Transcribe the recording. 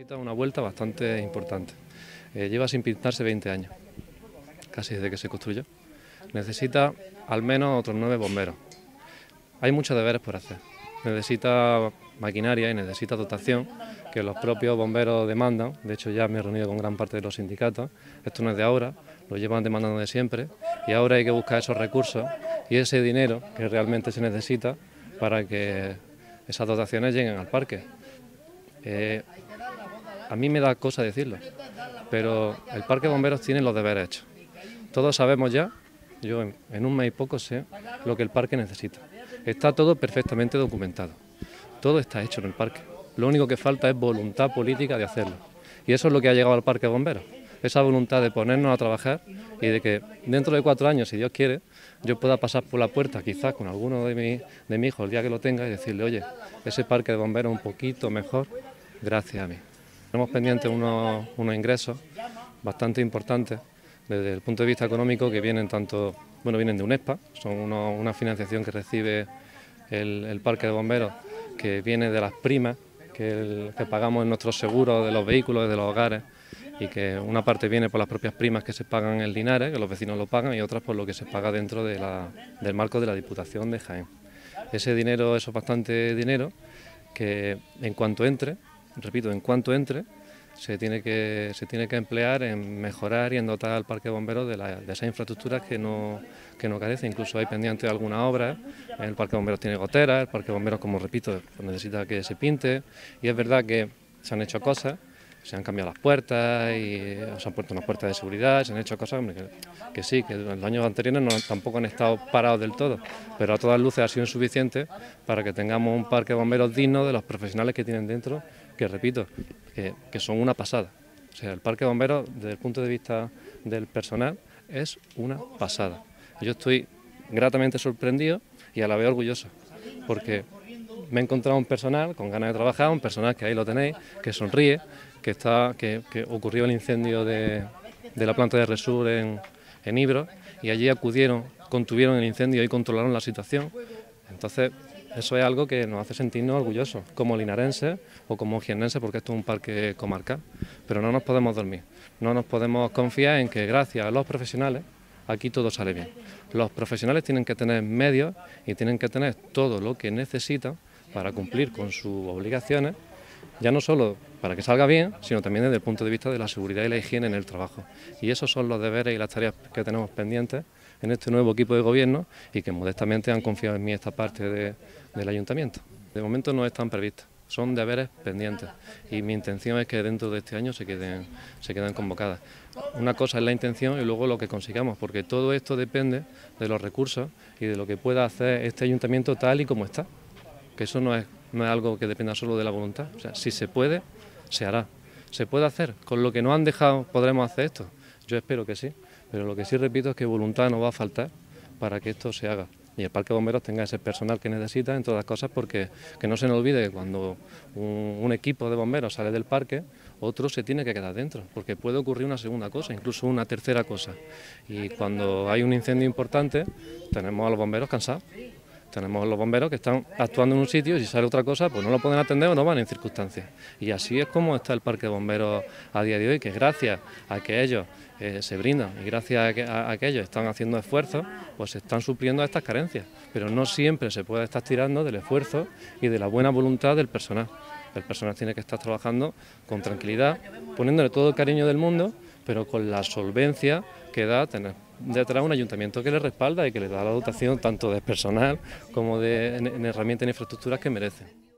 necesita una vuelta bastante importante. Eh, lleva sin pintarse 20 años, casi desde que se construyó. Necesita al menos otros nueve bomberos. Hay muchos deberes por hacer. Necesita maquinaria y necesita dotación que los propios bomberos demandan. De hecho, ya me he reunido con gran parte de los sindicatos. Esto no es de ahora, lo llevan demandando de siempre. Y ahora hay que buscar esos recursos y ese dinero que realmente se necesita para que esas dotaciones lleguen al parque. Eh, a mí me da cosa decirlo, pero el Parque de Bomberos tiene los deberes hechos. Todos sabemos ya, yo en, un mes y poco sé lo que el parque necesita. Está todo perfectamente documentado, todo está hecho en el parque. Lo único que falta es voluntad política de hacerlo. Y eso es lo que ha llegado al Parque de Bomberos, esa voluntad de ponernos a trabajar y de que dentro de cuatro años, si Dios quiere, yo pueda pasar por la puerta quizás con alguno de, mi, de mis hijos el día que lo tenga y decirle, oye, ese Parque de Bomberos un poquito mejor gracias a mí. Tenemos pendientes unos, ingresos bastante importantes desde el punto de vista económico que vienen tanto, bueno, vienen de UNESPA, son una financiación que recibe el, Parque de Bomberos, que viene de las primas que, pagamos en nuestros seguros de los vehículos, de los hogares, y que una parte viene por las propias primas que se pagan en Linares, que los vecinos lo pagan, y otras por lo que se paga dentro del marco de la Diputación de Jaén. Ese dinero, eso es bastante dinero, que en cuanto entre, repito, en cuanto entre, se tiene que, se tiene que emplear en mejorar y en dotar al parque de bomberos de, esas infraestructuras que no, que no carece. Incluso hay pendiente de alguna obra, el parque de bomberos tiene goteras, el parque de bomberos, como repito, necesita que se pinte. Y es verdad que se han hecho cosas, se han cambiado las puertas y se han puesto unas puertas de seguridad, se han hecho cosas que, sí, que en los años anteriores tampoco han estado parados del todo, pero a todas luces ha sido insuficiente para que tengamos un parque de bomberos digno de los profesionales que tienen dentro que repito, que, son una pasada. O sea, el parque de bomberos, desde el punto de vista del personal, es una pasada. Yo estoy gratamente sorprendido y a la vez orgulloso, porque me he encontrado un personal con ganas de trabajar, un personal que ahí lo tenéis, que sonríe, que, está, que, ocurrió el incendio de, la planta de Resur en, en Ibro y allí acudieron, contuvieron el incendio y controlaron la situación. Entonces, eso es algo que nos hace sentirnos orgullosos, como linarenses o como jiennenses, porque esto es un parque comarcal. Pero no nos podemos dormir, no nos podemos confiar en que gracias a los profesionales aquí todo sale bien. Los profesionales tienen que tener medios y tienen que tener todo lo que necesitan para cumplir con sus obligaciones, ya no solo para que salga bien, sino también desde el punto de vista de la seguridad y la higiene en el trabajo. Y esos son los deberes y las tareas que tenemos pendientes en este nuevo equipo de gobierno y que modestamente han confiado en mí esta parte del ayuntamiento. De momento no están previstas, son deberes pendientes y mi intención es que dentro de este año se queden, se queden convocadas. Una cosa es la intención y luego lo que consigamos, porque todo esto depende de los recursos y de lo que pueda hacer este ayuntamiento tal y como está, que eso no es, no es algo que dependa solo de la voluntad, o sea, si se puede, se hará. ¿Se puede hacer? ¿Con lo que nos han dejado podremos hacer esto? Yo espero que sí. Pero lo que sí repito es que voluntad no va a faltar para que esto se haga y el Parque de Bomberos tenga ese personal que necesita en todas las cosas porque que no se nos olvide que cuando un, equipo de bomberos sale del parque, otro se tiene que quedar dentro porque puede ocurrir una segunda cosa, incluso una tercera cosa. Y cuando hay un incendio importante, tenemos a los bomberos cansados. Tenemos los bomberos que están actuando en un sitio y si sale otra cosa, pues no lo pueden atender o no van en circunstancias. Y así es como está el Parque de Bomberos a día de hoy, que gracias a que ellos eh, se brindan y gracias a que, a, ellos están haciendo esfuerzos, pues se están supliendo estas carencias. Pero no siempre se puede estar tirando del esfuerzo y de la buena voluntad del personal. El personal tiene que estar trabajando con tranquilidad, poniéndole todo el cariño del mundo, pero con la solvencia que da tener detrás un ayuntamiento que le respalda y que le da la dotación tanto de personal como de en herramientas e infraestructuras que merecen.